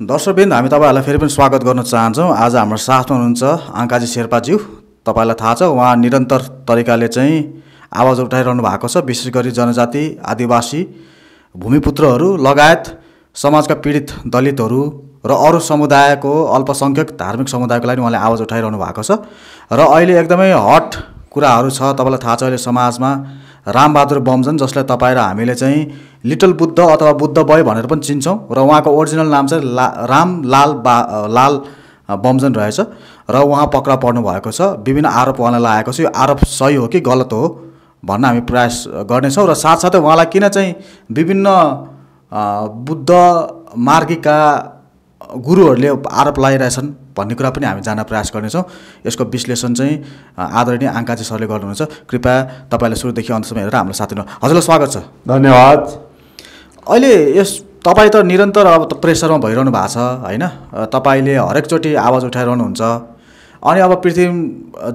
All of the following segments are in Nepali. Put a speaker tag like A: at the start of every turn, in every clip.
A: दर्शकबिन हामी तपाईँहरूलाई फेरि पनि स्वागत गर्न चाहन्छौँ। आज हाम्रो साथमा हुनुहुन्छ आङ्काजी शेर्पाज्यू। तपाईँलाई थाहा छ उहाँ निरन्तर तरिकाले चाहिँ आवाज उठाइरहनु भएको छ। विशेष गरी जनजाति आदिवासी भूमिपुत्रहरू लगायत समाजका पीडित दलितहरू र अरू समुदायको अल्पसङ्ख्यक धार्मिक समुदायको लागि उहाँले आवाज उठाइरहनु भएको छ। र अहिले एकदमै हट कुराहरू छ। तपाईँलाई थाहा छ अहिले समाजमा रामबहादुर बमजन जसलाई तपाईँ र हामीले चाहिँ लिटल बुद्ध अथवा बुद्ध बय भनेर पनि चिन्छौँ र उहाँको ओरिजिनल नाम चाहिँ ला राम लाल बा लाल बमजन रहेछ र उहाँ पक्रा पर्नु भएको छ। विभिन्न आरोप उहाँलाई लागेको छ। यो आरोप सही हो कि गलत हो भन्न हामी प्रयास गर्नेछौँ र साथसाथै उहाँलाई किन चाहिँ विभिन्न बुद्ध मार्गीका गुरुहरूले आरोप लगाइरहेछन् भन्ने कुरा पनि हामी जान्न प्रयास गर्नेछौँ। यसको विश्लेषण चाहिँ आदरणीय आङ्काजी सरले गर्नुहुन्छ। कृपया तपाईँले सुरुदेखि अन्तसम्म हेरेर हाम्रो साथी हजुरलाई स्वागत छ।
B: धन्यवाद।
A: अहिले यस तपाईँ त निरन्तर अब प्रेसरमा भइरहनु भएको छ होइन? तपाईँले हरेकचोटि आवाज उठाइरहनुहुन्छ। अनि अब पृथ्वी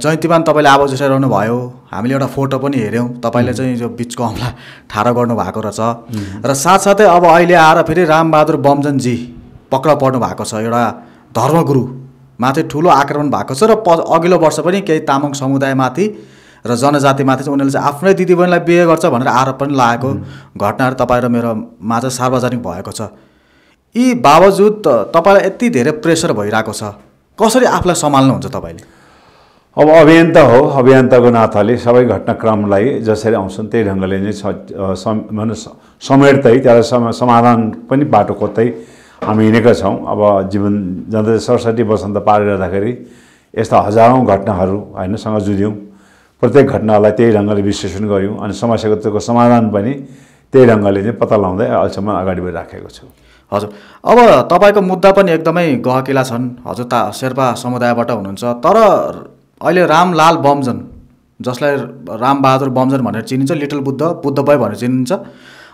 A: जयन्तीमा पनि तपाईँले आवाज उठाइरहनु भयो हामीले एउटा फोटो पनि हेऱ्यौँ। तपाईँले चाहिँ यो बिचको हमला ठाडो गर्नु भएको रहेछ र साथसाथै अब अहिले आएर फेरि रामबहादुर बमजनजी पक्रा पर्नु भएको छ। एउटा धर्मगुरु माथि ठुलो आक्रमण भएको छ र प अघिल्लो वर्ष पनि केही तामाङ समुदायमाथि र जनजातिमाथि चाहिँ उनीहरूले चाहिँ आफ्नै दिदीबहिनीलाई बिहे गर्छ भनेर आरोप पनि लागेको घटनाहरू तपाईँ र मेरो माझ सार्वजनिक भएको छ। यी बावजुद तपाईँलाई यति धेरै प्रेसर भइरहेको छ। कसरी आफूलाई सम्हाल्नुहुन्छ तपाईँले?
B: अब अभियन्ता हो अभियन्ताको नाताले सबै घटनाक्रमलाई जसरी आउँछन् त्यही ढङ्गले नै समेट्दै त्यसलाई सम समाधान पनि बाटो खोज्दै हामी हिँडेका छौँ। अब जीवन जाँदै सडसठी वसन्त पार गर्दाखेरि यस्ता हजारौँ घटनाहरू होइनसँग जुध्यौँ प्रत्येक घटनालाई त्यही ढङ्गले विश्लेषण गऱ्यौँ अनि समस्याको त्यसको समाधान पनि त्यही ढङ्गले चाहिँ पत्ता लगाउँदै अहिलेसम्म अगाडि बढिराखेको छु।
A: हजुर। अब तपाईँको मुद्दा पनि एकदमै गहकिला छन्। हजुर ता शेर्पा समुदायबाट हुनुहुन्छ। तर अहिले रामलाल बमजन जसलाई रामबहादुर बमजन भनेर चिनिन्छ लिटल बुद्ध बुद्ध बय भनेर चिनिन्छ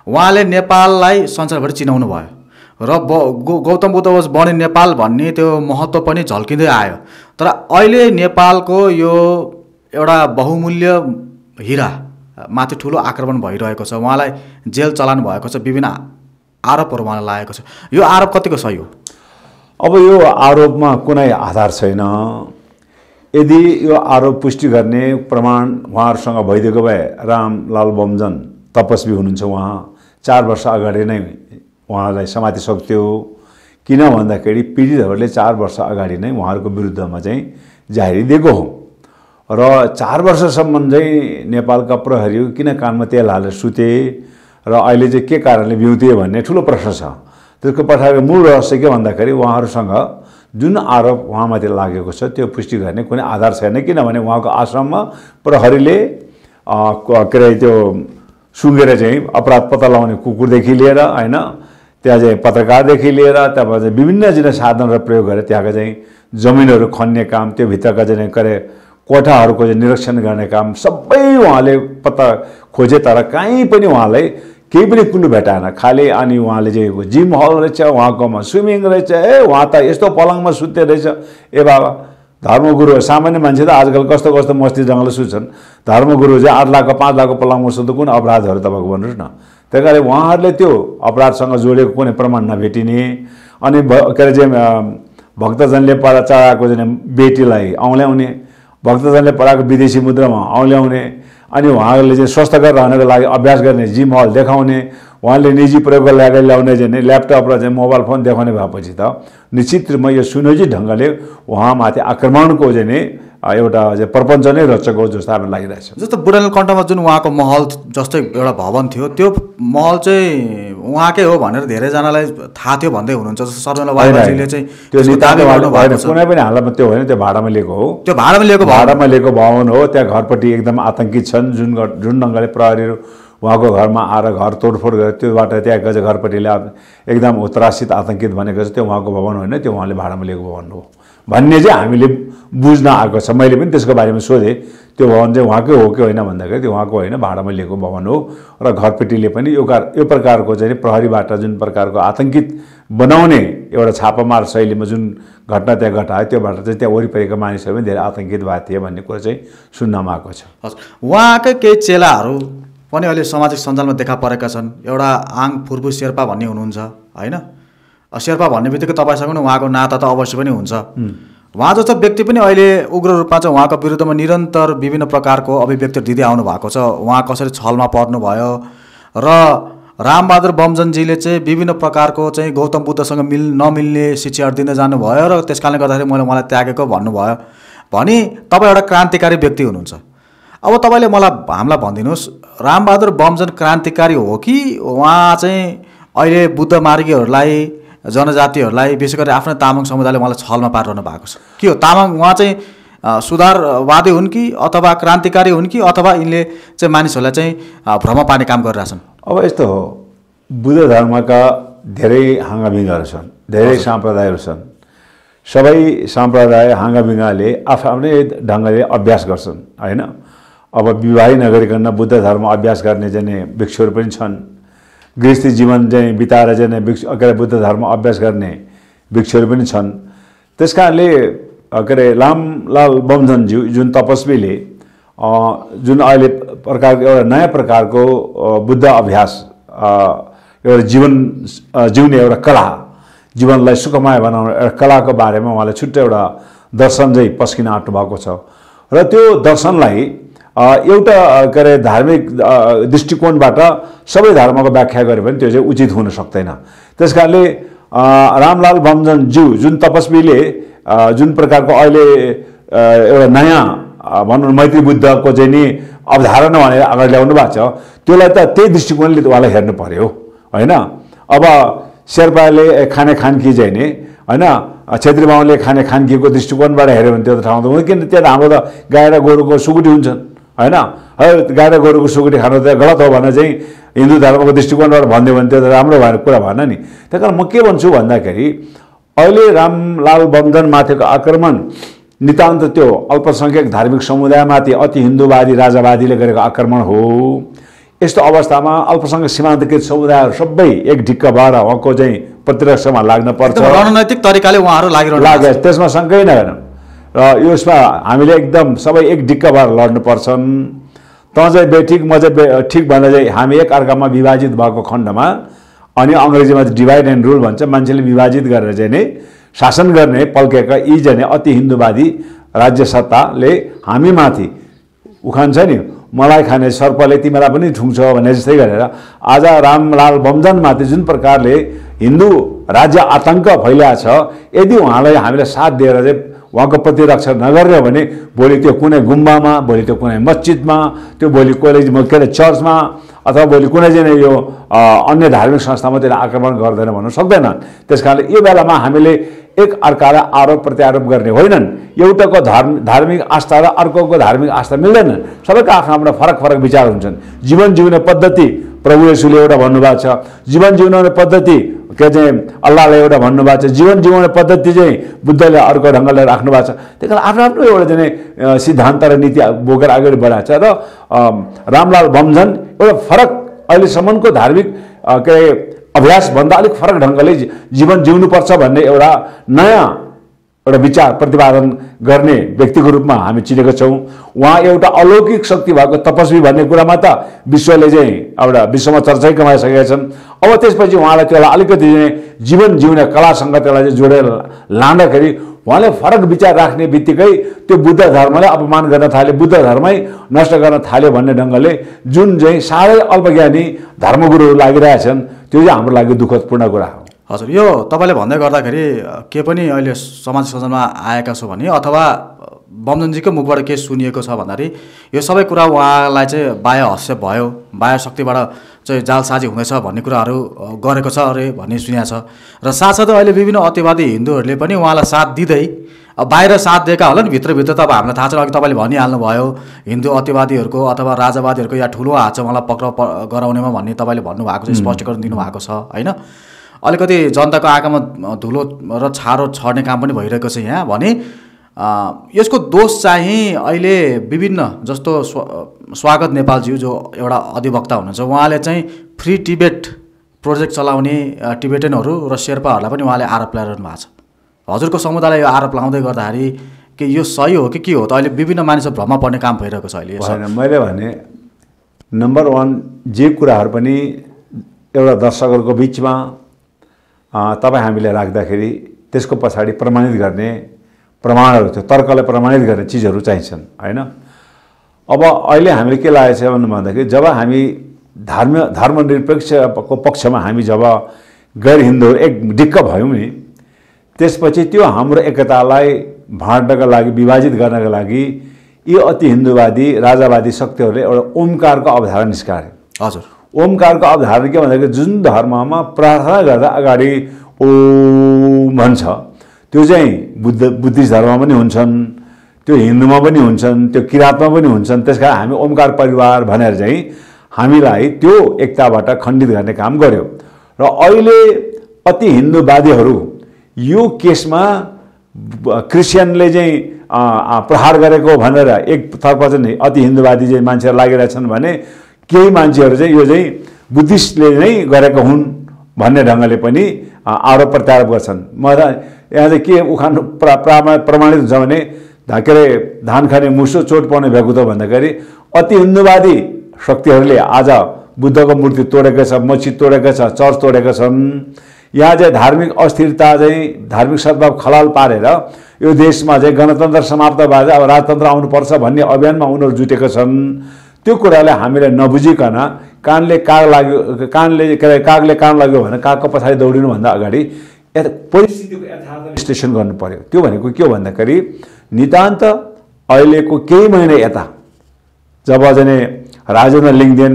A: उहाँले नेपाललाई संसारभरि चिनाउनु भयो र ब गौतम बुद्ध born in नेपाल भन्ने त्यो महत्त्व पनि झल्किँदै आयो। तर अहिले नेपालको यो एउटा बहुमूल्य हिरा माथि ठुलो आक्रमण भइरहेको छ। उहाँलाई जेल चलान भएको छ विभिन्न आरोपहरू उहाँलाई लागेको छ। यो आरोप कतिको सही हो
B: अब यो आरोपमा कुनै आधार छैन। यदि यो आरोप पुष्टि गर्ने प्रमाण उहाँहरूसँग भइदिएको भए रामलाल बमजन तपस्वी हुनुहुन्छ उहाँ। चार वर्ष अगाडि नै उहाँलाई समाति सक्थ्यो किन भन्दाखेरि पीडितहरूले चार वर्ष अगाडि नै उहाँहरूको विरुद्धमा चाहिँ जाहेरी दिएको हो। र चार वर्षसम्म चाहिँ नेपालका प्रहरी किन कानमा तेल हालेर सुते र अहिले चाहिँ के कारणले बिउतिए भन्ने ठुलो प्रश्न छ। त्यसको पछाडिको मूल रहस्य के भन्दाखेरि उहाँहरूसँग जुन आरोप उहाँमाथि लागेको छ त्यो पुष्टि गर्ने कुनै आधार छैन। किनभने उहाँको आश्रममा प्रहरीले के अरे त्यो सुँगेर चाहिँ अपराध पत्ता लगाउने कुकुरदेखि लिएर होइन त्यहाँ चाहिँ पत्रकारदेखि लिएर त्यहाँबाट चाहिँ विभिन्न जिनिस साधनहरू प्रयोग गरेर त्यहाँका चाहिँ जमिनहरू खन्ने काम त्यो भित्रका चाहिँ के अरे कोठाहरूको चाहिँ निरीक्षण गर्ने काम सबै उहाँले पत्ता खोजे तर कहीँ पनि उहाँलाई केही पनि कुलो भेटाएन। खालि अनि उहाँले चाहिँ जिम हल रहेछ उहाँकोमा स्विमिङ रहेछ ए उहाँ त यस्तो पलङमा सुत्ते रहेछ। ए बाबा धर्मगुरु सामान्य मान्छे त आजकल कस्तो कस्तो मस्ती जङ्गल सुत्छन्। धर्मगुरु चाहिँ आठ लाखको पाँच लाखको पलङमा सुत्दा कुन अपराधहरू तपाईँको भन्नुहोस् न। त्यही कारण उहाँहरूले त्यो अपराधसँग जोडेको कुनै प्रमाण नभेटिने अनि भ के अरे चाहिँ भक्तजनले पढा चढाएको चाहिँ बेटीलाई औँल्याउने भक्तजनले पढाएको विदेशी मुद्रामा औँल्याउने अनि उहाँहरूले चाहिँ स्वस्थकर रहनको लागि अभ्यास गर्ने जिम हल देखाउने उहाँले निजी प्रयोगको लागि ल्याउने चाहिँ ल्यापटप र चाहिँ मोबाइल फोन देखाउने भएपछि त निश्चित रूपमा यो सुनियोजित ढङ्गले उहाँमाथि आक्रमणको चाहिँ एउटा प्रपञ्च नै रचेको जस्तो हामीलाई लागिरहेछ
A: जस्तो बुढानील कण्ठमा जुन उहाँको महल जस्तै एउटा भवन थियो त्यो महल चाहिँ उहाँकै हो भनेर धेरैजनालाई थाहा थियो भन्दै हुनुहुन्छ जस्तो चाहिँ छ।
B: कुनै पनि हालतमा त्यो होइन त्यो भाडामा लिएको हो।
A: त्यो भाडामा लिएको भवन।
B: भाडामा लिएको भवन हो त्यहाँ घरपट्टि एकदम आतङ्कित छन् जुन जुन ढङ्गले प्रहरीहरू उहाँको घरमा आएर घर तोडफोड गरे त्योबाट त्यहाँको चाहिँ घरपट्टिले एकदम उत्तरासित आतङ्कित भनेको चाहिँ त्यो उहाँको भवन होइन त्यो उहाँले भाडामा लिएको भवन हो। भन्ने चाहिँ हामीले बुझ्न आएको छ। मैले पनि त्यसको बारेमा सोधेँ। त्यो भवन चाहिँ उहाँकै हो कि होइन भन्दाखेरि त्यो उहाँको होइन भाडामा लिएको भवन हो र घरपेटीले पनि यो कार यो प्रकारको चाहिँ नि प्रहरीबाट जुन प्रकारको आतङ्कित बनाउने एउटा छापामार शैलीमा जुन घटना त्यहाँ घटायो त्योबाट चाहिँ त्यहाँ वरिपरिका मानिसहरू पनि धेरै आतङ्कित भएको थिए भन्ने कुरा चाहिँ सुन्नमा आएको छ।
A: उहाँकै केही चेलाहरू पनि अहिले सामाजिक सञ्जालमा देखा परेका छन्। एउटा आङ फुर्बु शेर्पा भन्ने हुनुहुन्छ होइन? शेर्पा भन्ने बित्तिकै तपाईँसँग पनि उहाँको नाता त अवश्य पनि हुन्छ। उहाँ जस्तो व्यक्ति पनि अहिले उग्र रूपमा चाहिँ उहाँको विरुद्धमा निरन्तर विभिन्न प्रकारको अभिव्यक्ति दिँदै आउनु भएको छ। उहाँ कसरी छलमा पर्नुभयो र रामबहादुर बमजनजीले चाहिँ विभिन्न प्रकारको चाहिँ गौतम बुद्धसँग मिल नमिल्ने शिक्षाहरू दिँदै जानुभयो र त्यस कारणले गर्दाखेरि मैले मलाई त्यागेको भन्नुभयो। भनी तपाईँ एउटा क्रान्तिकारी व्यक्ति हुनुहुन्छ। अब तपाईँले मलाई हामीलाई भनिदिनुहोस् रामबहादुर बमजन क्रान्तिकारी हो कि उहाँ चाहिँ अहिले बुद्ध मार्गीहरूलाई जनजातिहरूलाई विशेष गरी आफ्नो तामाङ समुदायले उहाँलाई छलमा पारिरहनु भएको छ। के हो? तामाङ उहाँ चाहिँ सुधारवादी हुन् कि अथवा क्रान्तिकारी हुन् कि अथवा यिनले चाहिँ मानिसहरूलाई चाहिँ भ्रम पार्ने काम गरिरहेछन्?
B: अब यस्तो हो बुद्ध धर्मका धेरै हाँगाबिङ्गाहरू छन् धेरै सम्प्रदायहरू छन्। सबै सम्प्रदाय हाँगाबिङ्गाले आफ आफ्नै ढङ्गले अभ्यास गर्छन् होइन? अब विवाहै नगरिकन बुद्ध धर्म अभ्यास गर्ने चाहिँ भिक्षुहरू पनि छन्। गृहस्थी जीवन चाहिँ बिताएर चाहिँ भिक्ष के अरे बुद्ध धर्म अभ्यास गर्ने भिक्षुहरू पनि छन्। त्यस कारणले के अरे लामलाल बमजनज्यू जुन तपस्वीले जुन अहिले प्रकारको एउटा नयाँ प्रकारको बुद्ध अभ्यास एउटा जीवन जिउने एउटा कला जीवनलाई सुखमय बनाउने एउटा कलाको बारेमा उहाँले छुट्टै एउटा दर्शन चाहिँ पस्किन आँट्नु भएको छ। र त्यो दर्शनलाई एउटा के अरे धार्मिक दृष्टिकोणबाट सबै धर्मको व्याख्या गऱ्यो भने त्यो चाहिँ उचित हुन सक्दैन। त्यस कारणले रामलाल बमजनज्यू जुन तपस्वीले जुन प्रकारको अहिले एउटा नयाँ भनौँ मैत्री बुद्धको चाहिँ नि अवधारणा भनेर अगाडि ल्याउनु भएको छ त्यसलाई त त्यही दृष्टिकोणले उहाँलाई हेर्नु पर्यो होइन? अब शेर्पाले खाने खानकी चाहिँ नि होइन? छेत्री बाहुनले खाने खानकीको दृष्टिकोणबाट हेऱ्यो भने त्यो त ठाउँ त हुँदैन किन? त्यहाँ त हाम्रो त गाई र गोरुको सुकुटी हुन्छन्। होइन? है गाई र गोरुको सुकुटी खानु त गलत हो भनेर चाहिँ हिन्दू धर्मको दृष्टिकोणबाट भनिदियो भने त्यो त राम्रो भएर कुरा भएन नि। त्यही कारण म के भन्छु भन्दाखेरि अहिले रामलाल बन्धनमाथिको आक्रमण नितान्त त्यो अल्पसङ्ख्यक धार्मिक समुदायमाथि अति हिन्दूवादी राजावादीले गरेको आक्रमण हो। यस्तो अवस्थामा अल्पसङ्ख्यक सीमान्तकृत समुदायहरू सबै एक ढिक्क भएर उहाँको चाहिँ प्रतिरक्षामा लाग्न पर्छ।
A: रणनैतिक तरिकाले उहाँहरू भएको
B: लाग्यो। त्यसमा शङ्कै नगरौँ र यसमा हामीले एकदम सबै एक ढिक्क भएर लड्नु पर्छन्। तँ चाहिँ बेठिक म चाहिँ बे- ठिक भन्दा चाहिँ हामी एक अर्कामा विभाजित भएको खण्डमा अनि अङ्ग्रेजीमा चाहिँ डिभाइड एन्ड रुल भन्छ। मान्छेले विभाजित गरेर चाहिँ नै शासन गर्ने पल्केका यी चाहिँ अति हिन्दूवादी राज्य सत्ताले हामीमाथि उखान नि मलाई खाने सर्पले तिमीलाई पनि ठुङ्छ भने जस्तै गरेर आज रामलाल बमजनमाथि जुन प्रकारले हिन्दू राज्य आतङ्क फैलिएको छ यदि उहाँलाई हामीले साथ दिएर चाहिँ उहाँको प्रतिरक्षा नगर्ने हो भने भोलि त्यो कुनै गुम्बामा भोलि त्यो कुनै मस्जिदमा त्यो भोलि कलेज के अरे चर्चमा अथवा भोलि कुनै चाहिँ यो अन्य धार्मिक संस्थामा त्यसले आक्रमण गर्दैन भन्नु सक्दैन त्यस कारणले यो बेलामा हामीले एक अर्कालाई आरोप प्रत्यारोप गर्ने होइनन्। एउटाको धर्म धार्मिक आस्था र अर्कोको धार्मिक आस्था मिल्दैन सबैको आफ्नो आफ्नो फरक फरक विचार हुन्छन्। जीवन जिउने पद्धति प्रभु येशूले एउटा भन्नुभएको छ। जीवन जिउने पद्धति के चाहिँ अल्लाहले एउटा भन्नुभएको छ जीवन जिउने पद्धति चाहिँ बुद्धले अर्को ढङ्गले राख्नु भएको छ। त्यही कारण आफ्नो आफ्नो एउटा चाहिँ सिद्धान्त र नीति बोकेर अगाडि बढाएको छ र रामलाल बमजन एउटा फरक अहिलेसम्मको धार्मिक के अरे अभ्यासभन्दा अलिक फरक ढङ्गले जीवन जिउनुपर्छ भन्ने एउटा नयाँ एउटा विचार प्रतिपादन गर्ने व्यक्तिको रूपमा हामी चिनेका छौँ। उहाँ एउटा अलौकिक शक्ति भएको तपस्वी भन्ने कुरामा त विश्वले चाहिँ एउटा विश्वमा चर्चै कमाइसकेका छन्। अब त्यसपछि उहाँलाई त्यसलाई अलिकति जीवन जिउने कलासँग त्यसलाई चाहिँ जोडेर लाँदाखेरि उहाँले फरक विचार राख्ने बित्तिकै त्यो बुद्ध धर्मलाई अपमान गर्न थाल्यो बुद्ध धर्मै नष्ट गर्न थाल्यो भन्ने ढङ्गले जुन चाहिँ साह्रै अल्पज्ञानी धर्मगुरुहरू लागिरहेछन् त्यो चाहिँ हाम्रो लागि दुःखदपूर्ण कुरा हो।
A: हजुर यो तपाईँले भन्दै गर्दाखेरि के पनि अहिले समाज सञ्जालमा आएका छौँ भने अथवा बमजनजीकै मुखबाट के सुनिएको छ भन्दाखेरि यो सबै कुरा उहाँलाई चाहिँ बाह्य हस्य भयो बाह्य शक्तिबाट चाहिँ जालसाजी हुँदैछ भन्ने कुराहरू गरेको छ अरे भन्ने सुनिएको छ। र साथसाथै अहिले विभिन्न अतिवादी हिन्दूहरूले पनि उहाँलाई साथ दिँदै बाहिर साथ दिएका होला नि भित्रभित्र त अब हामीलाई थाहा छ अघि तपाईँले भनिहाल्नुभयो हिन्दू अतिवादीहरूको अथवा राजावादीहरूको या ठुलो हात छ उहाँलाई पक्राउ प गराउनेमा भन्ने तपाईँले भन्नुभएको छ स्पष्टीकरण दिनुभएको छ होइन? अलिकति जनताको आँखामा धुलो र छारो छर्ने काम पनि भइरहेको छ यहाँ भने यसको दोष चाहिँ अहिले विभिन्न जस्तो स्व स्वागत नेपालज्यू जो एउटा अधिवक्ता हुनुहुन्छ उहाँले चाहिँ फ्री टिबेट प्रोजेक्ट चलाउने टिबेटनहरू र शेर्पाहरूलाई पनि उहाँले आरोप लगाइरहनु भएको छ। हजुरको समुदायलाई यो आरोप लगाउँदै गर्दाखेरि कि यो सही हो कि के हो त अहिले विभिन्न मानिसहरू भ्रममा पर्ने काम भइरहेको छ अहिले
B: मैले भने नम्बर वान जे कुराहरू पनि एउटा दर्शकहरूको बिचमा तपाईँ हामीले राख्दाखेरि त्यसको पछाडि प्रमाणित गर्ने प्रमाणहरू थियो तर्कलाई प्रमाणित गर्ने चिजहरू चाहिन्छन् होइन? अब अहिले हामीले के लागेको छ भन्दाखेरि जब हामी धर्म धर्मनिरपेक्षको पक्षमा हामी जब गैर हिन्दू एक डिक्क भयौँ नि त्यसपछि त्यो हाम्रो एकतालाई भाँड्नका लागि विभाजित गर्नका लागि यी अति हिन्दूवादी राजावादी शक्तिहरूले एउटा ओमकारको अवधारणा निस्कारे।
A: हजुर।
B: ओमकारको अवधारणा के भन्दाखेरि जुन धर्ममा प्रार्थना गर्दा अगाडि ओम भन्छ त्यो चाहिँ बुद्ध बुद्धिस्ट धर्ममा पनि हुन्छन् त्यो हिन्दूमा पनि हुन्छन् त्यो किराँतमा पनि हुन्छन् त्यस कारण हामी ओमकार परिवार भनेर चाहिँ हामीलाई त्यो एकताबाट खण्डित गर्ने काम गर्यो। र अहिले अति हिन्दूवादीहरू यो केसमा क्रिस्चियनले चाहिँ प्रहार गरेको भनेर एकतर्फ चाहिँ अति हिन्दूवादी चाहिँ मान्छेहरू लागिरहेछन् भने केही मान्छेहरू चाहिँ यो चाहिँ बुद्धिस्टले नै गरेको हुन् भन्ने ढङ्गले पनि आरोप प्रत्यारोप गर्छन्। म यहाँ चाहिँ के उखान प्रा प्रामा प्रमाणित हुन्छ भने अरे धान खाने मुसो चोट पाउने भएको त भन्दाखेरि अति हिन्दूवादी शक्तिहरूले आज बुद्धको मूर्ति तोडेको छ मस्जिद तोडेको छ चर्च तोडेका छन्। यहाँ चाहिँ धार्मिक अस्थिरता चाहिँ धार्मिक सद्भाव खलाल पारेर यो देशमा चाहिँ गणतन्त्र समाप्त भएर अब राजतन्त्र आउनुपर्छ भन्ने अभियानमा उनीहरू जुटेका छन्। त्यो कुरालाई हामीले नबुझिकन कानले काग लाग्यो कानले के अरे कागले कान लाग्यो भने कागको पछाडि दौडिनुभन्दा अगाडि परिस्थितिको यथार्थ विश्लेषण गर्नु पर्यो त्यो भनेको के हो भन्दाखेरि नितान्त अहिलेको केही महिना यता जब चाहिँ राजेन्द्र लिङ्गदेन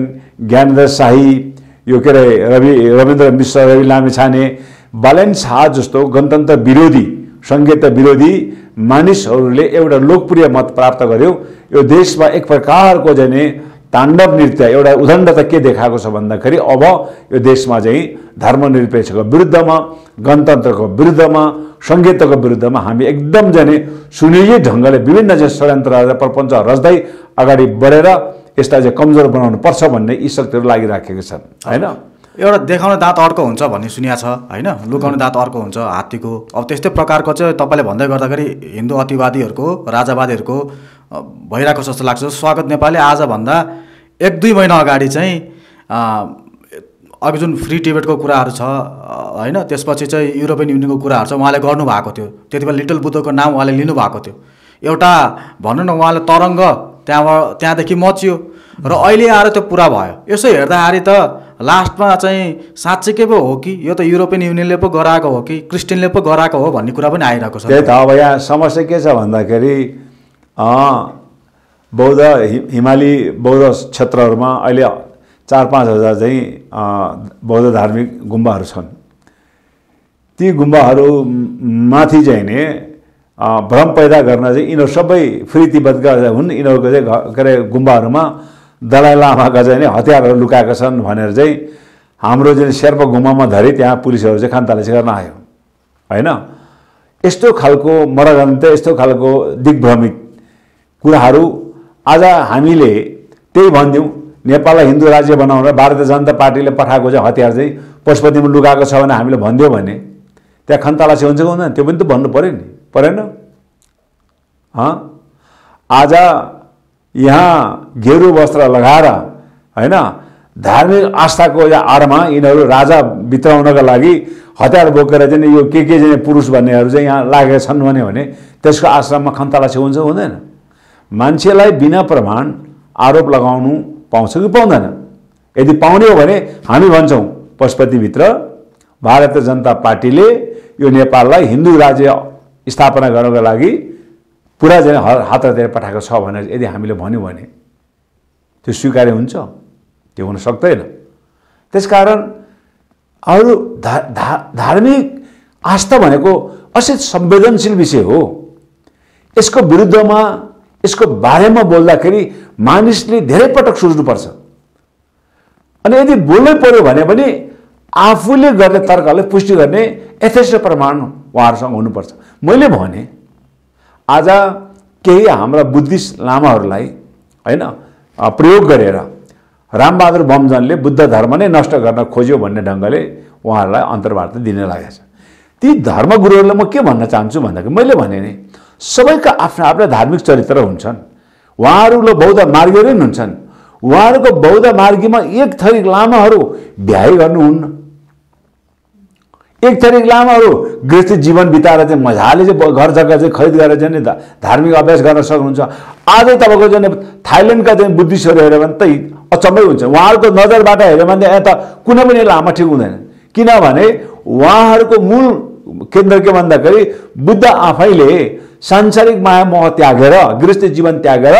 B: ज्ञानेन्द्र शाही यो के अरे रवि रविन्द्र मिश्र रवि लामिछाने बालेन शाह जस्तो गणतन्त्र विरोधी सङ्घीयता विरोधी मानिसहरूले एउटा लोकप्रिय मत प्राप्त गर्यो। यो देशमा एक प्रकारको चाहिँ ताण्डव नृत्य एउटा उदण्डता के देखाएको छ भन्दाखेरि अब यो देशमा चाहिँ धर्मनिरपेक्षको विरुद्धमा गणतन्त्रको विरुद्धमा सङ्घीयताको विरुद्धमा हामी एकदम जाने सुनिए ढङ्गले विभिन्न चाहिँ षड्यन्त्र प्रपञ्च रच्दै अगाडि बढेर यसलाई चाहिँ कमजोर बनाउनु पर्छ भन्ने यी शक्तिहरू लागिराखेका छन् होइन?
A: एउटा देखाउने दाँत अर्को हुन्छ भन्ने सुनिया छ होइन? लुकाउने दाँत अर्को हुन्छ हात्तीको। अब त्यस्तै प्रकारको चाहिँ तपाईँले भन्दै गर्दाखेरि हिन्दू अतिवादीहरूको राजावादीहरूको भइरहेको जस्तो लाग्छ। स्वागत नेपाली आजभन्दा एक दुई महिना अगाडि चाहिँ अघि जुन फ्री टिबेटको कुराहरू छ होइन? त्यसपछि चाहिँ युरोपियन युनियनको कुराहरू छ उहाँले गर्नुभएको थियो। त्यति बेला लिटल बुद्धको नाम उहाँले लिनुभएको थियो। एउटा भनौँ न उहाँले तरङ्ग त्यहाँबाट त्यहाँदेखि मचियो। र अहिले आएर त्यो पुरा भयो। यसो हेर्दाखेरि त लास्टमा चाहिँ साँच्चीकै पो हो कि यो त युरोपियन युनियनले पो गराएको हो कि क्रिस्चियनले पो गराएको हो भन्ने कुरा पनि आइरहेको छ।
B: त्यही त अब यहाँ समस्या के छ भन्दाखेरि बौद्ध हिमाली बौद्ध क्षेत्रहरूमा अहिले चार पाँच हजार चाहिँ बौद्ध धार्मिक गुम्बाहरू छन्। ती गुम्बाहरू म- माथि चाहिँ नि भ्रम पैदा गर्न चाहिँ यिनीहरू सबै फ्री तिब्बतका हुन्। यिनीहरूको चाहिँ के अरे गुम्बाहरूमा दलाइ लामाका चाहिँ नि हतियारहरू लुकाएका छन् भनेर चाहिँ हाम्रो जुन शेर्पा गुम्बामा धरि त्यहाँ पुलिसहरू चाहिँ खानतालिस गर्न आयो। होइन? यस्तो खालको मरगन्त यस्तो खालको दिग्भ्रमित कुराहरू आज हामीले त्यही भनिदिउँ नेपाललाई हिन्दू राज्य बनाउन भारतीय जनता पार्टीले पठाएको चाहिँ हतियार चाहिँ पशुपतिमा लुकाएको छ भने हामीले भनिदियो भने त्यहाँ खन्तलासी हुन्छ कि हुँदैन? त्यो पनि त भन्नु पऱ्यो नि। परेन? आज यहाँ गेरु वस्त्र लगाएर होइन धार्मिक आस्थाको या आडमा यिनीहरू राजा बित्राउनका लागि हतियार बोकेर चाहिँ यो के के चाहिँ पुरुष भन्नेहरू चाहिँ यहाँ लागेका छन् भन्यो भने त्यसको आश्रममा खन्तलासी हुन्छ हुँदैन। मान्छेलाई बिना प्रमाण आरोप लगाउनु पाउँछ कि पाउँदैन? यदि पाउने हो भने हामी भन्छौँ पशुपतिभित्र भारतीय जनता पार्टीले यो नेपाललाई हिन्दू राज्य स्थापना गर्नको लागि पुरा चाहिँ हात हतियार पठाएको छ भनेर यदि हामीले भन्यौँ भने त्यो स्वीकार्य हुन्छ? त्यो हुन सक्दैन। त्यसकारण अरू धा धा धार्मिक आस्था भनेको असित संवेदनशील विषय हो। यसको विरुद्धमा यसको बारेमा बोल्दाखेरि मानिसले धेरै पटक सोच्नुपर्छ। अनि यदि बोल्नै पर्यो भने पनि आफूले गर्ने तर्कलाई पुष्टि गर्ने यथेष्ट प्रमाण उहाँहरूसँग हुनुपर्छ। मैले भने आज केही हाम्रा बुद्धिस्ट लामाहरूलाई होइन प्रयोग गरेर रामबहादुर बमजनले बुद्ध धर्म नै नष्ट गर्न खोज्यो भन्ने ढङ्गले उहाँहरूलाई अन्तर्वार्ता दिन लागेको छ। ती धर्मगुरुहरूलाई म के भन्न चाहन्छु भन्दाखेरि मैले भने नि सबैका आफ्ना आफ्ना धार्मिक चरित्र हुन्छन्। उहाँहरू बौद्ध मार्गीहरू हुन्छन्। उहाँहरूको बौद्ध मार्गीमा एक थरी लामाहरू भ्याइ गर्नुहुन्न एक थरीक लामाहरू गृहस्थी जीवन बिताएर चाहिँ मजाले चाहिँ घर जग्गा चाहिँ खरिद गरेर चाहिँ नि धा- धार्मिक अभ्यास गर्न सक्नुहुन्छ। आजै तपाईँको चाहिँ थाइल्यान्डका चाहिँ बुद्धिस्टहरू हेऱ्यो भने त अचम्मै हुन्छ। उहाँहरूको नजरबाट हेऱ्यो भने यहाँ त कुनै पनि लामा ठिक हुँदैन। किनभने उहाँहरूको मूल केन्द्र के भन्दाखेरि बुद्ध आफैले सांसारिक माया मोह त्यागेर गृहस्थी जीवन त्यागेर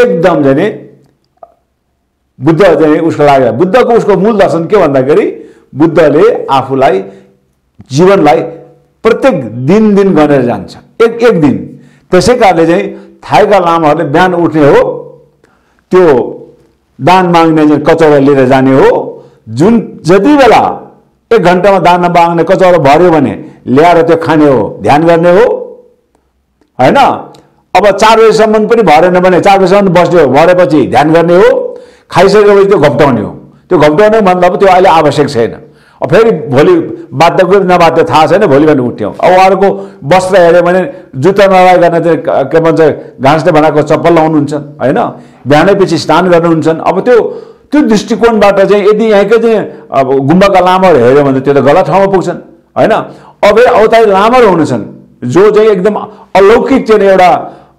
B: एकदम चाहिँ नि बुद्ध चाहिँ उसको लाग्यो बुद्धको उसको मूल दर्शन के भन्दाखेरि बुद्धले आफूलाई जीवनलाई प्रत्येक दिन दिन गरेर जान्छ। एक एक दिन। त्यसै कारणले चाहिँ थाइका लामाहरूले बिहान उठ्ने हो त्यो दान माग्ने कचौरा लिएर जाने हो। जुन जति बेला एक घन्टामा दान माग्ने कचौरा भर्यो भने ल्याएर त्यो खाने हो ध्यान गर्ने हो। होइन? अब चार बजीसम्म पनि भरेन भने चार बजीसम्म बस्ने हो भरेपछि ध्यान गर्ने हो। खाइसकेपछि त्यो घप्टाउने हो। त्यो घप्टाउने मतलब त्यो अहिले आवश्यक छैन। अब फेरि भोलि बाध्य गयो नबाध्य थाहा छैन भोलि भने उठ्यो। अब उहाँहरूको वस्त्र हेऱ्यो भने जुत्ता नलाइकन चाहिँ क- भन्छ घाँसले बनाएको चप्पल लाउनुहुन्छ होइन? बिहानै पछि स्नान गर्नुहुन्छन् अब त्यो त्यो दृष्टिकोणबाट चाहिँ यदि यहाँकै चाहिँ अब गुम्बाका लामाहरू हेऱ्यो भने त्यो त गलत ठाउँमा पुग्छन् होइन? अब अवतारी लामाहरू हुन्छन् जो चाहिँ एकदम अलौकिक चाहिँ एउटा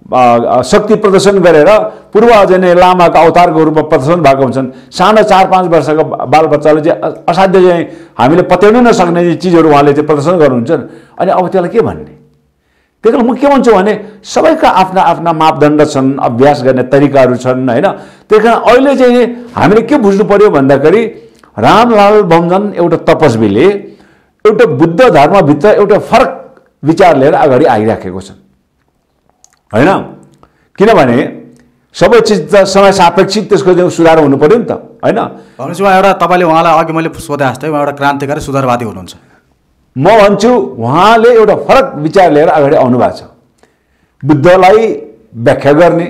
B: शक्ति प्रदर्शन गरेर पूर्व चाहिँ लामाका अवतारको रूपमा प्रदर्शन भएको हुन्छन्। सानो चार पाँच वर्षको बालबच्चाले चाहिँ असाध्य चाहिँ हामीले पत्याउनै नसक्ने चिजहरू उहाँले चाहिँ प्रदर्शन गर्नुहुन्छन्। अनि अब त्यसलाई के भन्ने? त्यही कारण म के भन्छु भने सबैका आफ्ना आफ्ना मापदण्ड छन् अभ्यास गर्ने तरिकाहरू छन् होइन? त्यही कारण अहिले चाहिँ हामीले के बुझ्नु पर्यो भन्दाखेरि रामलाल बमजन एउटा तपस्वीले एउटा बुद्ध धर्मभित्र एउटा फरक विचार लिएर अगाडि आइराखेको छ होइन? किनभने सबै चिज त समय सापेक्षित त्यसको चाहिँ सुधार हुनु पर्यो नि त होइन?
A: भनेपछि उहाँ एउटा तपाईँले उहाँलाई अघि मैले सोधे जस्तै उहाँ एउटा क्रान्तिकारी सुधारवादी हुनुहुन्छ।
B: म भन्छु उहाँले एउटा फरक विचार लिएर अगाडि आउनु भएको छ। बुद्धलाई व्याख्या गर्ने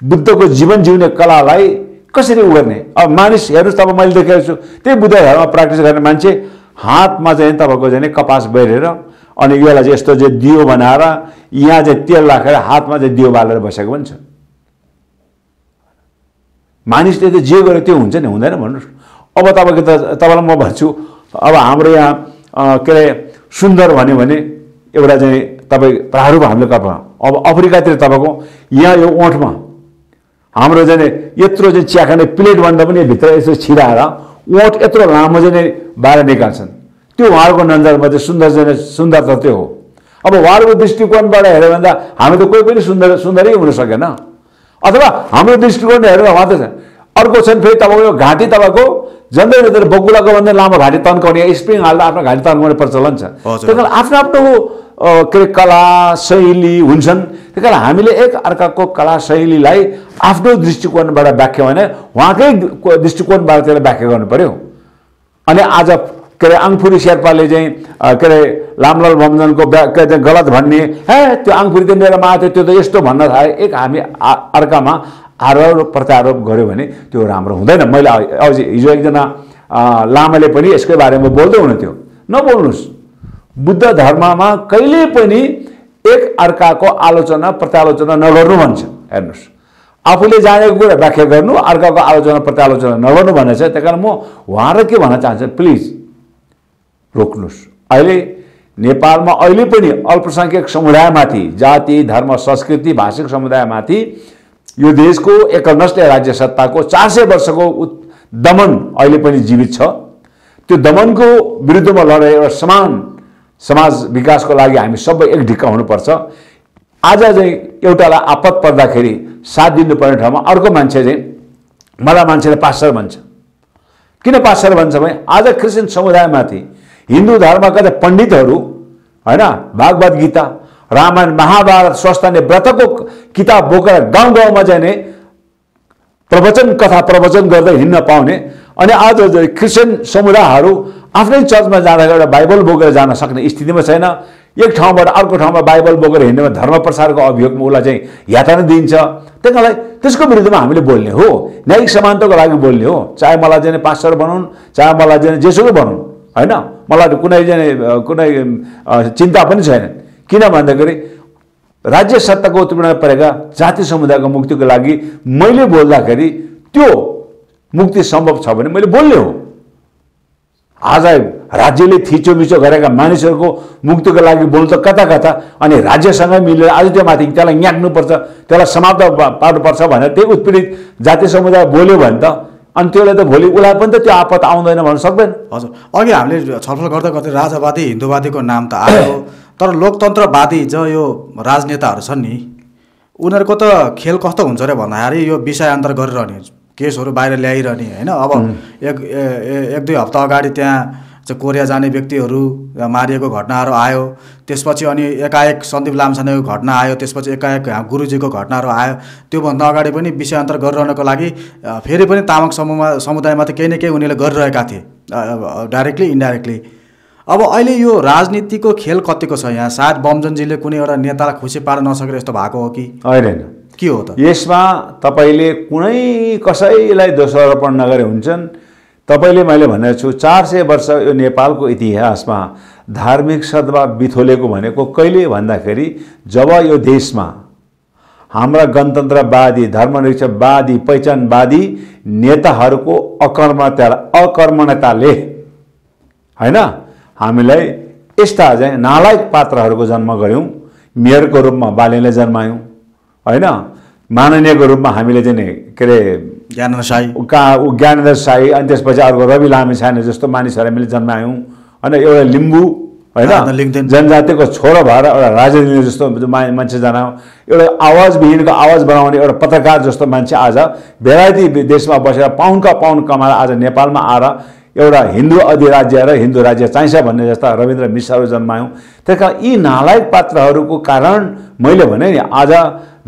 B: बुद्धको जीवन जिउने कलालाई कसरी उ गर्ने? अब मानिस हेर्नुहोस् तपाईँ मैले देखेको छु। त्यही बुद्ध धर्म प्र्याक्टिस गर्ने मान्छे हातमा चाहिँ तपाईँको चाहिँ कपास बेरेर अनि यसलाई चाहिँ यस्तो चाहिँ दियो बनाएर यहाँ चाहिँ तेल राखेर हातमा चाहिँ दियो बालेर बसेको पनि छ। मानिसले त जे गर्यो त्यो हुन्छ नि हुँदैन भन्नुहोस्। अब तपाईँको त तपाईँलाई म भन्छु अब हाम्रो यहाँ के अरे सुन्दर भन्यो भने एउटा चाहिँ तपाईँ प्रारूप हामीले कल्पना अब अफ्रिकातिर तपाईँको यहाँ यो ओठमा हाम्रो चाहिँ यत्रो चाहिँ चिया खाने प्लेटभन्दा पनि भित्र यसो छिराएर ओठ यत्रो लामो चाहिँ बाहिर निकाल्छन्। त्यो उहाँहरूको नजरमा चाहिँ सुन्दर सुन्दरता त्यो हो अब उहाँहरूको दृष्टिकोणबाट हेऱ्यो भने त हामी त कोही पनि सुन्दर सुन्दरै हुन सकेन अथवा हाम्रो दृष्टिकोण हेरेर उहाँ त छ। अर्को छन् फेरि तपाईँको घाँटी तपाईँको झन्डै झन्डै बकुलाको भन्दा लामो घाँटी तन्काउने स्प्रिङ हाल्दा आफ्नो घाँटी तन्काउने प्रचलन छ। त्यही कारण आफ्नो आफ्नो के अरे कला शैली हुन्छन् त्यही कारण हामीले एक अर्काको कला शैलीलाई आफ्नो दृष्टिकोणबाट व्याख्या भने उहाँकै दृष्टिकोणबाट त्यसलाई व्याख्या गर्नु पर्यो अनि आज के अरे आङफुरी शेर्पाले चाहिँ के अरे लामलाल भमजनको के अरे गलत भन्ने हे त्यो आङफुरी त मेरोमा आएको थियो त्यो त यस्तो भन्न थाले। एक हामी अर्कामा आरोप प्रत्यारोप गऱ्यो भने त्यो राम्रो हुँदैन। मैले अझै हिजो एकजना लामाले पनि यसकै बारेमा बोल्दै हुनुहुन्थ्यो। नबोल्नुहोस्। बुद्ध धर्ममा कहिले पनि एक अर्काको आलोचना प्रत्यालोचना नगर्नु भन्छ। हेर्नुहोस्। आफूले जानेको कुरा व्याख्या गर्नु अर्काको आलोचना प्रत्यालोचना नगर्नु भन्ने छ त्यही कारण म उहाँ र के भन्न चाहन्छु प्लिज। रोक्नुहोस् अहिले नेपालमा अहिले पनि अल्पसङ्ख्यक समुदायमाथि जाति धर्म संस्कृति भाषिक समुदायमाथि यो देशको एकनष्ट राज्य सत्ताको चार सय वर्षको दमन अहिले पनि जीवित छ। त्यो दमनको विरुद्धमा लडेर एउटा समान समाज विकासको लागि हामी सबै एक ढिक्का हुनुपर्छ। आज चाहिँ एउटालाई आपत पर्दाखेरि साथ दिनुपर्ने ठाउँमा अर्को मान्छे चाहिँ मलाई मान्छेले पास्टर भन्छ। किन पास्टर भन्छ भने आज क्रिस्चियन समुदायमाथि हिन्दू धर्मका चाहिँ पण्डितहरू होइन भागवत गीता रामायण महाभारत स्वस्थानी व्रतको किताब बोकेर गाउँ गाउँमा जाने प्रवचन कथा प्रवचन गर्दै हिँड्न पाउने अनि आज क्रिस्चियन समुदायहरू आफ्नै चर्चमा जाँदा एउटा बाइबल बोकेर जान सक्ने स्थितिमा छैन। एक ठाउँबाट अर्को ठाउँमा बाइबल बोकेर हिँड्नेमा धर्म प्रसारको अभियोगमा उसलाई चाहिँ यातना दिइन्छ। त्यही कारणलाई त्यसको विरुद्धमा हामीले बोल्ने हो। न्यायिक समानताको लागि बोल्ने हो। चाहे मलाई चाहिँ पास्टर बनाउन् चाहे मलाई चाहिँ जेसुकै बनाउन् होइन? मलाई कुनै अ, कुनै अ, चिन्ता पनि छैन। किन भन्दाखेरि राज्य सत्ताको उत्पीडनमा परेका जाति समुदायको मुक्तिको लागि मैले बोल्दाखेरि त्यो मुक्ति सम्भव छ भने मैले बोल्ने हो। आज राज्यले थिचोमिचो गरेका मानिसहरूको मुक्तिको लागि बोल्नु त कता कता अनि राज्यसँगै मिलेर आज त्यो माथि त्यसलाई न्याक्नुपर्छ त्यसलाई समाप्त पार्नुपर्छ भनेर त्यही उत्पीडित जाति समुदाय बोल्यो भने त अनि त्यसले त भोलि उसलाई पनि त त्यो आपत आउँदैन भन्न सक्दैन।
A: हजुर। अघि हामीले छलफल गर्दा गर्दै राजावादी हिन्दूवादीको नाम त आयो। तर लोकतन्त्रवादी जो यो राजनेताहरू छन् नि उनीहरूको त खेल कस्तो हुन्छ अरे भन्दाखेरि यो विषयान्तर गरिरहने केसहरू बाहिर ल्याइरहने होइन? अब एक एक दुई हप्ता अगाडि त्यहाँ चाहिँ कोरिया जाने व्यक्तिहरू मारिएको घटनाहरू आयो त्यसपछि अनि एकाएक सन्दीप लामछानेको घटना आयो त्यसपछि एकाएक गुरुजीको घटनाहरू आयो। त्योभन्दा अगाडि पनि विषयान्तर गरिरहनको लागि फेरि पनि तामाङ समूहमा समुदायमा त केही न केही उनीहरूले गरिरहेका थिए डाइरेक्टली इन्डाइरेक्टली अब अहिले यो राजनीतिको खेल कतिको छ यहाँ? सायद बमजनजीले कुनै एउटा नेतालाई खुसी पार्न नसकेर यस्तो भएको हो कि?
B: होइन।
A: के हो त?
B: यसमा तपाईँले कुनै कसैलाई दोषारोपण नगरे हुन्छन्। तपाईँले मैले भनेको छु चार सय वर्ष यो नेपालको इतिहासमा धार्मिक सद्भाव बिथोलेको भनेको कहिले भन्दाखेरि जब यो देशमा हाम्रा गणतन्त्रवादी धर्मनिरपेक्षवादी पहिचानवादी नेताहरूको अकर्मता अकर्मण्यताले होइन हामीलाई यस्ता चाहिँ नालायक पात्रहरूको जन्म गऱ्यौँ मेयरको रूपमा बालेले जन्मायौँ होइन माननीयको रूपमा हामीले चाहिँ के अरे
A: ज्ञान साई
B: कहाँ ऊ ज्ञानेन्द्र साई अनि त्यसपछि अर्को रवि लामी छाने जस्तो मानिसहरू हामीले जन्मायौँ। होइन एउटा लिम्बू होइन। जनजातिको छोरो भएर एउटा राजा लिने जस्तो मान्छे जनायो। एउटा आवाजविहीनको आवाज बनाउने एउटा पत्रकार जस्तो मान्छे आज भेराइटी देशमा बसेर पाउन्डका पाउन्ड कमाएर आज नेपालमा आएर एउटा हिन्दू अधिराज्य र हिन्दू राज्य चाहिन्छ भन्ने जस्ता रविन्द्र मिश्रहरू जन्मायौँ। त्यस कारण यी नालायक पात्रहरूको कारण मैले भने नि आज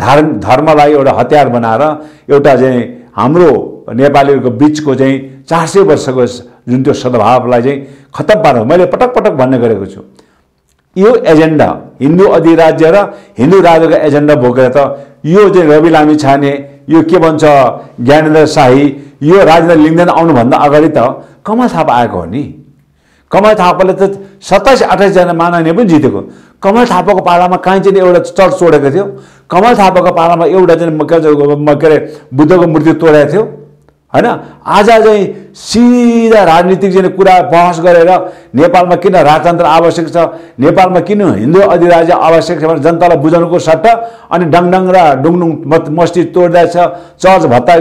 B: धर्म धर्मलाई एउटा हतियार बनाएर एउटा चाहिँ हाम्रो नेपालीहरूको बिचको चाहिँ चार सय वर्षको जुन त्यो सद्भावलाई चाहिँ खतम पार्नु मैले पटक पटक भन्ने गरेको छु। यो एजेन्डा हिन्दू अधिराज्य र हिन्दू राज्यको एजेन्डा बोकेर त यो चाहिँ रवि लामी छाने यो के भन्छ ज्ञानेन्द्र शाही यो राजेन्द्र लिङ्गदेन आउनुभन्दा अगाडि त कमल थापा आएको हो नि। कमल थापाले त सत्ताइस अठाइसजना माननीय पनि जितेको। कमल थापाको पालामा काहीँ चाहिँ एउटा चर्च तोडेको थियो। कमल थापाको पालामा एउटा चाहिँ के अरे बुद्धको मूर्ति तोडेको थियो। होइन? आज चाहिँ सिधा राजनीतिक चाहिँ कुरा बहस गरेर नेपालमा किन राजतन्त्र आवश्यक छ? नेपालमा किन हिन्दू अधिराज्य आवश्यक छ भने जनतालाई बुझाउनुको सट्टा अनि डङडङ र डुङडुङ मस्जिद तोड्दैछ चर्च भत्ता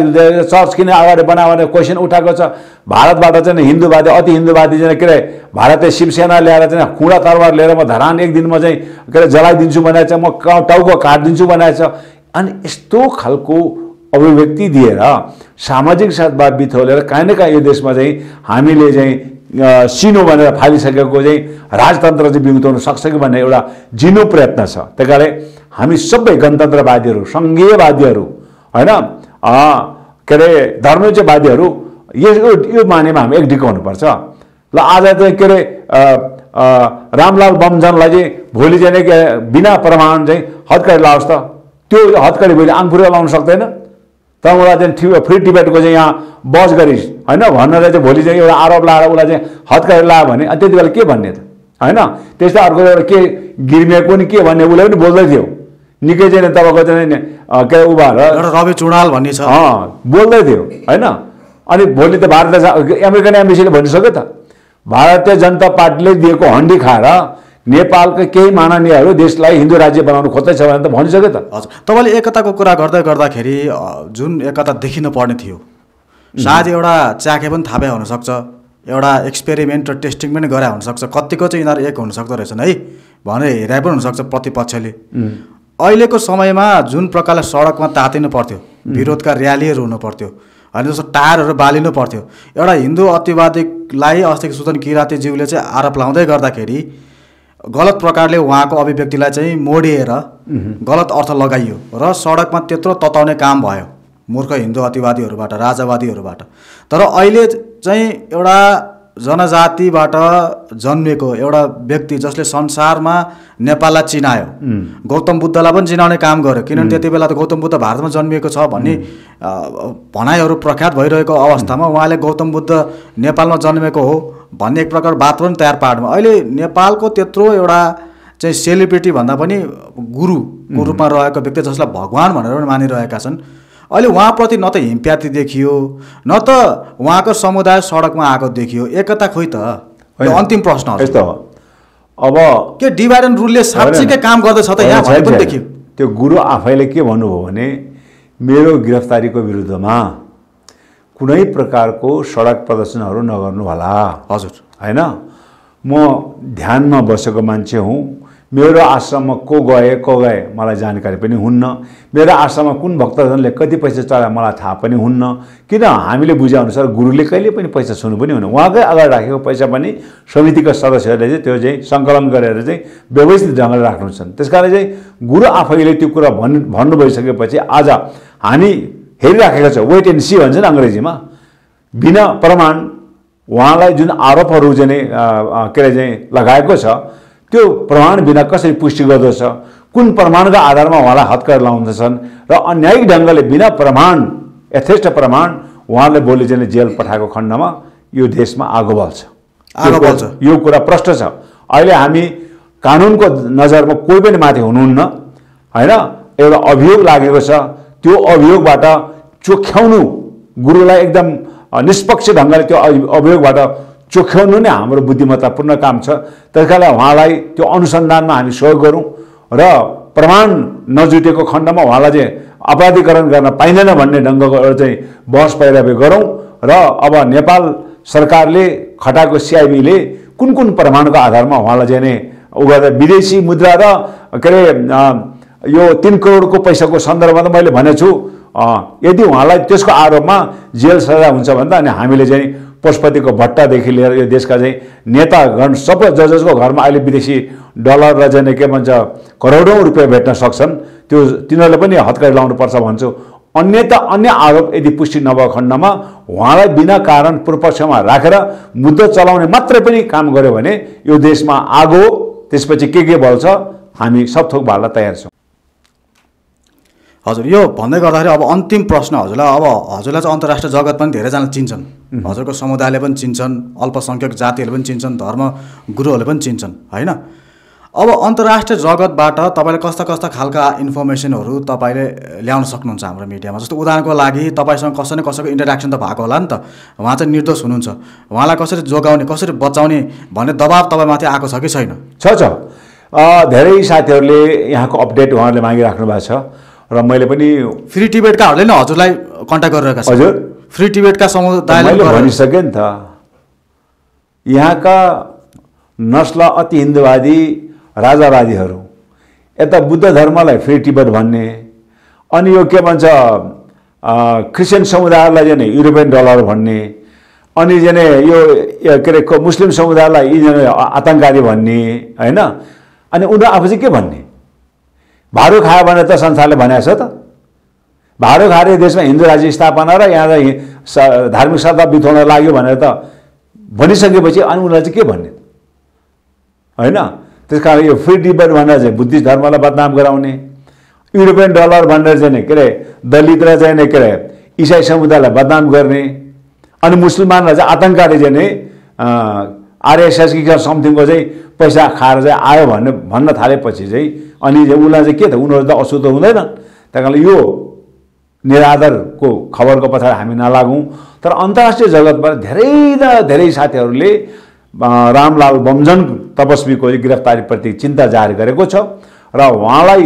B: चर्च किन अगाडि बनायो भने क्वेसन उठाएको छ? भारतबाट चाहिँ हिन्दूवादी अति हिन्दूवादी चाहिँ के अरे भारतीय शिवसेना ल्याएर चाहिँ खुँडा तरवार लिएर म धरान एक दिनमा चाहिँ के अरे जलाइदिन्छु भनेको छ म टाउको काटिदिन्छु भनेको छ। अनि यस्तो खालको अभिव्यक्ति दिएर सामाजिक सद्भाव बिथोलेर काहीँ न काहीँ यो देशमा चाहिँ हामीले चाहिँ सिनो भनेर फालिसकेको चाहिँ राजतन्त्र चाहिँ बिउताउन सक्छ कि भन्ने एउटा जिनो प्रयत्न छ। त्यही कारण हामी सबै गणतन्त्रवादीहरू सङ्घीयवादीहरू होइन के अरे धर्मवादीहरू यो यो- मानेमा हामी एक डिकाउनुपर्छ ल आज चाहिँ के अरे रामलाल बमजनलाई चाहिँ भोलि चाहिँ बिना प्रमाण चाहिँ हत्कडी लाओस् त। त्यो हत्कडी भोलि आङफुरेर लाउन सक्दैन। त उसलाई चाहिँ फ्री टिकटको चाहिँ यहाँ बस गरिस् होइन भनेर चाहिँ भोलि चाहिँ एउटा आरोप लाएर उसलाई चाहिँ हत्कडी लायो भने अनि त्यति बेला के भन्ने त? होइन? त्यस्तै अर्को एउटा के गिर्मिएको नि के भन्ने उसले पनि बोल्दै थियो। निकै चाहिँ तपाईँको चाहिँ के अरे उ भएर
A: रवि चुडाल भन्ने छ।
B: अँ बोल्दै थियो होइन? अनि भोलि त भारतीय अमेरिकन एम्बेसीले भनिसक्यो त। भारतीय जनता पार्टीले दिएको हन्डी खाएर नेपालका केही माननीयहरू देशलाई हिन्दू राज्य बनाउनु खोज्दैछ भने त भनिसक्यो त।
A: हजुर। तपाईँले एकताको कुरा गर्दै गर्दाखेरि जुन एकता देखिन पर्ने थियो सायद एउटा च्याखे पनि थापे हुनसक्छ एउटा एक्सपेरिमेन्ट र टेस्टिङ पनि गरे हुनसक्छ कतिको चाहिँ यिनीहरू एक हुनसक्दो रहेछन् है भनेर हेराइ पनि हुनसक्छ प्रतिपक्षले। अहिलेको समयमा जुन प्रकारले सडकमा तातिनु पर्थ्यो विरोधका र्यालीहरू हुनु पर्थ्यो होइन जस्तो टायरहरू बालिनु पर्थ्यो एउटा हिन्दू अतिवादीलाई अस्तिको सुदन किराँतीज्यूले चाहिँ आरोप लाउँदै गर्दाखेरि गलत प्रकारले उहाँको अभिव्यक्तिलाई चाहिँ मोडिएर गलत अर्थ लगाइयो र सडकमा त्यत्रो तताउने काम भयो मूर्ख हिन्दू अतिवादीहरूबाट राजावादीहरूबाट। तर अहिले चाहिँ एउटा जनजातिबाट जन्मेको एउटा व्यक्ति जसले संसारमा नेपाललाई चिनायो। गौतम बुद्धलाई पनि चिनाउने काम गर्यो। किनभने त्यति बेला त गौतम बुद्ध भारतमा जन्मिएको छ भन्ने भनाइहरू प्रख्यात भइरहेको अवस्थामा उहाँले गौतम बुद्ध नेपालमा जन्मेको हो भन्ने एक प्रकार बात पनि तयार पार्नु अहिले नेपालको त्यत्रो एउटा चाहिँ सेलिब्रिटी भन्दा पनि गुरुको रूपमा रहेको व्यक्ति जसलाई भगवान् भनेर पनि मानिरहेका छन्। अहिले उहाँप्रति न त हिमप्याती देखियो न त उहाँको समुदाय सडकमा आएको देखियो। एकता खोइ त। अन्तिम प्रश्न।
B: यस्तो अब
A: के डिभाइड एन्ड रुलले साँच्चीकै काम गर्दैछ त? यहाँ पनि देखियो।
B: त्यो गुरु आफैले के भन्नुभयो भने मेरो गिरफ्तारीको विरुद्धमा कुनै प्रकारको सडक प्रदर्शनहरू नगर्नु होला
A: हजुर।
B: होइन? म ध्यानमा बसेको मान्छे हुँ। मेरो आश्रममा को गए को गए मलाई जानकारी पनि हुन्न। मेरो आश्रममा कुन भक्तजनले कति पैसा चढाए मलाई थाहा पनि हुन्न। किन? हामीले बुझेअनुसार गुरुले कहिले पनि पैसा छुनु पनि हुन्न। उहाँकै अगाडि राखेको पैसा पनि समितिका सदस्यहरूले चाहिँ त्यो चाहिँ सङ्कलन गरेर चाहिँ व्यवस्थित ढङ्गले राख्नुहुन्छ त्यस कारण चाहिँ गुरु आफैले त्यो कुरा भन् भन्नु भइसकेपछि आज हामी हेरिराखेका छौँ। वेट एन्ड सी भन्छ नि अङ्ग्रेजीमा। बिना प्रमाण उहाँलाई जुन आरोपहरू चाहिँ के अरे चाहिँ लगाएको छ त्यो प्रमाण बिना कसरी पुष्टि गर्दछ? कुन प्रमाणका आधारमा उहाँलाई हत्कर लाउँदछन्? र अन्यायिक ढङ्गले बिना प्रमाण यथेष्ट प्रमाण उहाँले भोलि चाहिँ नि जेल पठाएको खण्डमा यो देशमा आगो बल्छ।
A: आगो बल्छ।
B: यो कुरा प्रष्ट छ। अहिले हामी कानुनको नजरमा कोही पनि माथि हुनुहुन्न होइन? एउटा अभियोग लागेको छ। त्यो अभियोगबाट चोख्याउनु गुरुलाई एकदम निष्पक्ष ढङ्गले त्यो अभि- अभियोगबाट चोख्याउनु नै हाम्रो बुद्धिमत्तापूर्ण काम छ। त्यस कारणले उहाँलाई त्यो अनुसन्धानमा हामी सहयोग गरौँ र प्रमाण नजुटेको खण्डमा उहाँलाई चाहिँ अपराधीकरण गर्न पाइँदैन भन्ने ढङ्गको चाहिँ बहस पैरवी गरौँ र अब नेपाल सरकारले खटाएको सिआइबीले कुन कुन प्रमाणको आधारमा उहाँलाई चाहिँ नि उ गर्दा विदेशी मुद्रा र के अरे यो तिन करोडको पैसाको सन्दर्भमा त मैले भनेको छु अ, यदि उहाँलाई त्यसको आरोपमा जेल सजाय हुन्छ भने त अनि हामीले चाहिँ पशुपतिको भट्टादेखि लिएर यो देशका चाहिँ नेतागण सबै ज जसको घरमा अहिले विदेशी डलर र चाहिँ के भन्छ करोडौँ रुपियाँ भेट्न सक्छन्। त्यो तिनीहरूले पनि हतकडी लाउनुपर्छ भन्छु। अन्य त अन्य आरोप यदि पुष्टि नभएको खण्डमा उहाँलाई बिना कारण पूर्वपक्षमा राखेर मुद्दा चलाउने मात्रै पनि काम गर्यो भने यो देशमा आगो त्यसपछि के के बल्छ हामी सब थोक भाल्न तयार छौँ।
A: हजुर यो भन्दै गर्दाखेरि अब अन्तिम प्रश्न हजुरलाई अब हजुरलाई चाहिँ अन्तर्राष्ट्रिय जगत पनि धेरैजना चिन्छन्। हजुरको समुदायले पनि चिन्छन् अल्पसङ्ख्यक जातिहरूले पनि चिन्छन् धर्म गुरुहरूले पनि चिन्छन् होइन? अब अन्तर्राष्ट्रिय जगतबाट तपाईँले कस्ता कस्ता खालका इन्फर्मेसनहरू तपाईँले ल्याउन सक्नुहुन्छ हाम्रो मिडियामा? जस्तो उदाहरणको लागि तपाईँसँग कसै न कसैको इन्टरेक्सन त भएको होला नि त। उहाँ चाहिँ निर्दोष हुनुहुन्छ। उहाँलाई कसरी जोगाउने कसरी बचाउने भन्ने दबाब तपाईँमाथि आएको छ कि छैन?
B: छ छ। धेरै साथीहरूले यहाँको अपडेट उहाँहरूले मागिराख्नु भएको छ। र मैले पनि
A: फ्री टिबेटकाहरूले नै हजुरलाई कन्ट्याक्ट गरिरहेका छन्।
B: हजुर।
A: फ्री टिबेटका समुदायले
B: भनिसकेँ नि त। यहाँका नस्ल अति हिन्दुवादी राजावादीहरू यता बुद्ध धर्मलाई फ्री टिबेट भन्ने अनि यो के भन्छ क्रिस्चियन समुदायलाई चाहिँ नि युरोपियन डलर भन्ने अनि चाहिँ यो के अरे मुस्लिम समुदायलाई यी चाहिँ आतङ्कवादी भन्ने होइन? अनि उनीहरू आफू चाहिँ के भन्ने? भारू खायो भने त संसारले भनेको छ त। भारो खाएर देशमा हिन्दू राज्य स्थापना र यहाँ धार्मिक सत्ता बिथोल्न लाग्यो भनेर त भनिसकेपछि अनि उनीहरूलाई चाहिँ के भन्ने? होइन? त्यस कारण यो फ्री डिबेट भनेर चाहिँ बुद्धिस्ट धर्मलाई बदनाम गराउने युरोपियन डलर भनेर चाहिँ के अरे दलित र चाहिँ के अरे इसाई समुदायलाई बदनाम गर्ने अनि मुसलमानलाई चाहिँ आतङ्कवादी चाहिँ नि आरएसएस कि समथिङको चाहिँ पैसा खाएर चाहिँ आयो भन्ने भन्न थालेपछि चाहिँ अनि उसलाई चाहिँ के त उनीहरू त अशुद्ध हुँदैन त्यही कारणले यो निरादरको खबरको पछाडि हामी नलागौँ। तर अन्तर्राष्ट्रिय जगतबाट धेरै न धेरै साथीहरूले रामलाल बमजन तपस्वीको गिरफ्तारीप्रति चिन्ता जाहेर गरेको छ। र उहाँलाई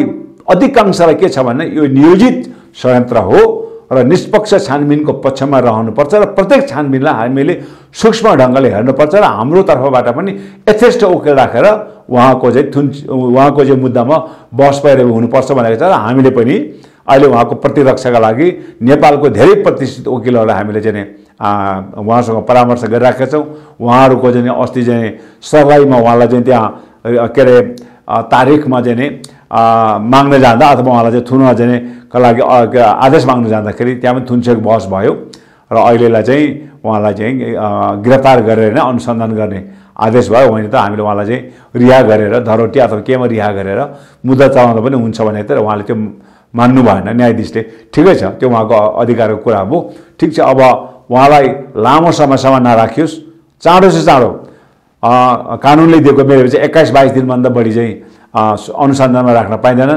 B: अधिकांशलाई के छ भने यो नियोजित षड्यन्त्र हो। र निष्पक्ष छानबिनको पक्षमा रहनुपर्छ र प्रत्येक छानबिनलाई हामीले सूक्ष्म ढङ्गले हेर्नुपर्छ र हाम्रो तर्फबाट पनि यथेष्ट उकेल राखेर उहाँको चाहिँ थुन उहाँको चाहिँ मुद्दामा बहस पैरवी हुनुपर्छ भनेको छ र हामीले पनि अहिले उहाँको प्रतिरक्षाका लागि नेपालको धेरै प्रतिष्ठित वकिलहरूलाई हामीले चाहिँ उहाँसँग परामर्श गरिराखेका छौँ। उहाँहरूको चाहिँ अस्ति चाहिँ सरलाईमा उहाँलाई चाहिँ त्यहाँ के अरे तारिखमा चाहिँ माग्न जाँदा अथवा उहाँलाई चाहिँ थुन चाहिँ का लागि आदेश माग्न जाँदाखेरि त्यहाँ पनि थुनछेक बहस भयो र अहिलेलाई चाहिँ उहाँलाई चाहिँ गिरफ्तार गरेर नै अनुसन्धान गर्ने आदेश भयो। होइन त हामीले उहाँलाई चाहिँ रिहा गरेर धरोटी अथवा केमा रिहा गरेर मुद्दा चलाउँदा पनि हुन्छ भने त उहाँले त्यो मान्नु भएन। न्यायाधीशले ठिकै छ त्यो उहाँको अधिकारको कुरा हो। ठिक छ अब उहाँलाई लामो समयसम्म नराखियोस्। चाँडो से चाँडो कानुनले दिएको मेरो चाहिँ एक्काइस बाइस दिनभन्दा बढी चाहिँ अनुसन्धानमा राख्न पाइँदैन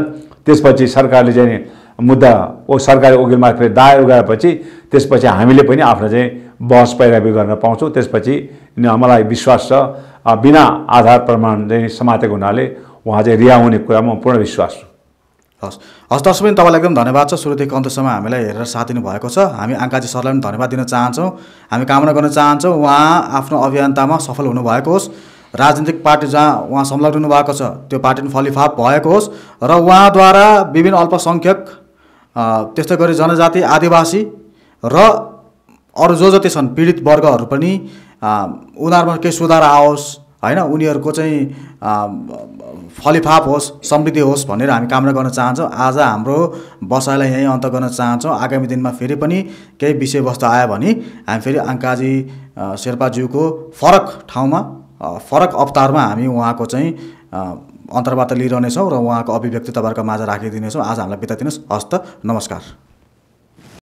B: त्यसपछि सरकारले चाहिँ मुद्दा ओ सरकारी वकिल मार्फत दायर गरेपछि त्यसपछि हामीले पनि आफ्नो चाहिँ बहस पैरवी गर्न पाउँछौँ। त्यसपछि मलाई विश्वास छ बिना आधार प्रमाण चाहिँ समातेको हुनाले उहाँ चाहिँ रिहा हुने कुरामा पूर्ण विश्वास छु।
A: हस्। हस् दर्शक पनि तपाईँलाई एकदम धन्यवाद छ। सुरुदेखि अन्तसम्म हामीलाई हेरेर साथ दिनुभएको छ। हामी आङ्काजी सरलाई पनि धन्यवाद दिन चाहन्छौँ। हामी कामना गर्न चाहन्छौँ उहाँ आफ्नो अभियन्तामा सफल हुनुभएको होस्। राजनीतिक पार्टी जहाँ उहाँ संलग्न हुनुभएको छ त्यो पार्टी फलिफाप भएको होस् र उहाँद्वारा विभिन्न अल्पसङ्ख्यक त्यस्तै गरी जनजाति आदिवासी र अरू जो जति छन् पीडित वर्गहरू पनि उनीहरूमा केही सुधार आओस् होइन उनीहरूको चाहिँ फलिफाप होस् समृद्धि होस् भनेर हामी कामना गर्न चाहन्छौँ। आज हाम्रो बसाइलाई यहीँ अन्त गर्न चाहन्छौँ। आगामी दिनमा फेरि पनि केही विषयवस्तु आयो भने हामी फेरि अङ्काजी अ, शेर्पाज्यूको फरक ठाउँमा फरक अवतारमा हामी उहाँको चाहिँ अन्तर्वार्ता लिइरहनेछौँ र उहाँको अभिव्यक्ति तपाईँहरूको माझ राखिदिनेछौँ। आज हामीलाई बिताइदिनुहोस्। हस्त नमस्कार।